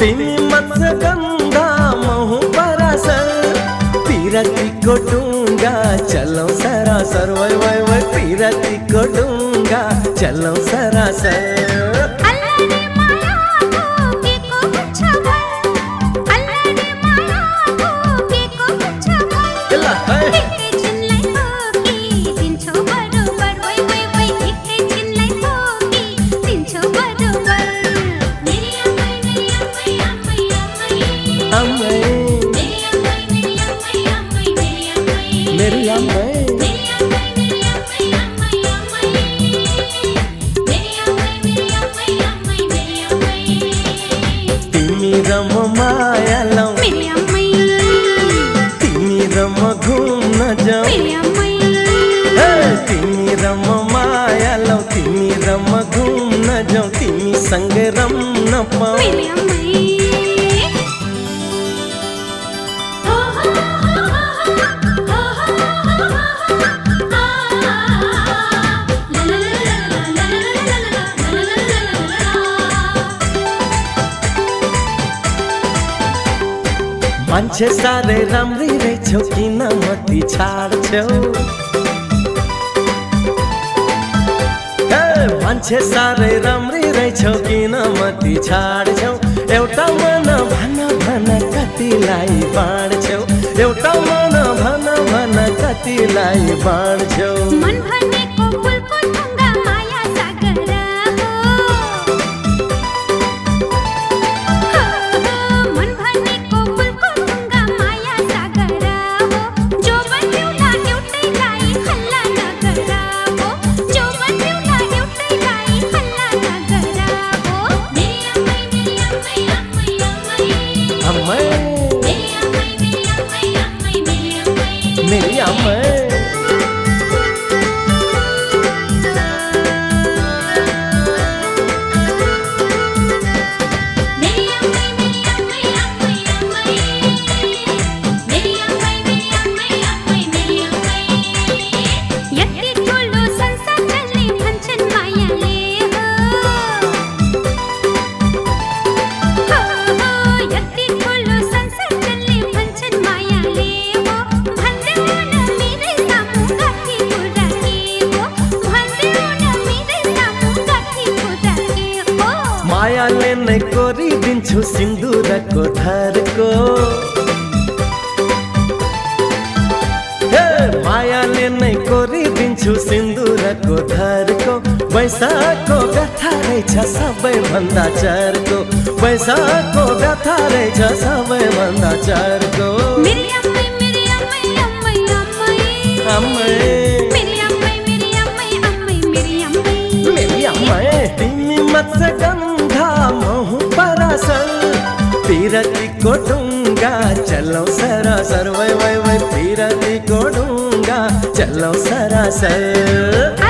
తిని మత్స్యగంధ మహు పరాసర్ तीरती को डूँगा, चलो सरासर। वय वय वय तीरती को डूँगा, चलो सरासर। రమ్నప్ప मान्छे साह्रै राम्रै रहेछौ किन मति छाड्छौ मान्छे साह्रै राम्रै छौ किन मति छाड्छौ एउटा मन भन भन कतिलाई बाँड्छौ? एउटा मन भन भन कतिलाई बाँड्छौ? मन भनेको amante. नै कोरी दिन्छु सिन्दुरको थरको मायाले नै कोरी दिन्छु सिन्दुरको थरको पैसाको गाथा रहेछ सबैभन्दा चारको। पैसाको गाथा रहेछ सबैभन्दा चारको। डूंगा चलो सरासर वै वै वै फिर दी को डूंगा चलो सरासर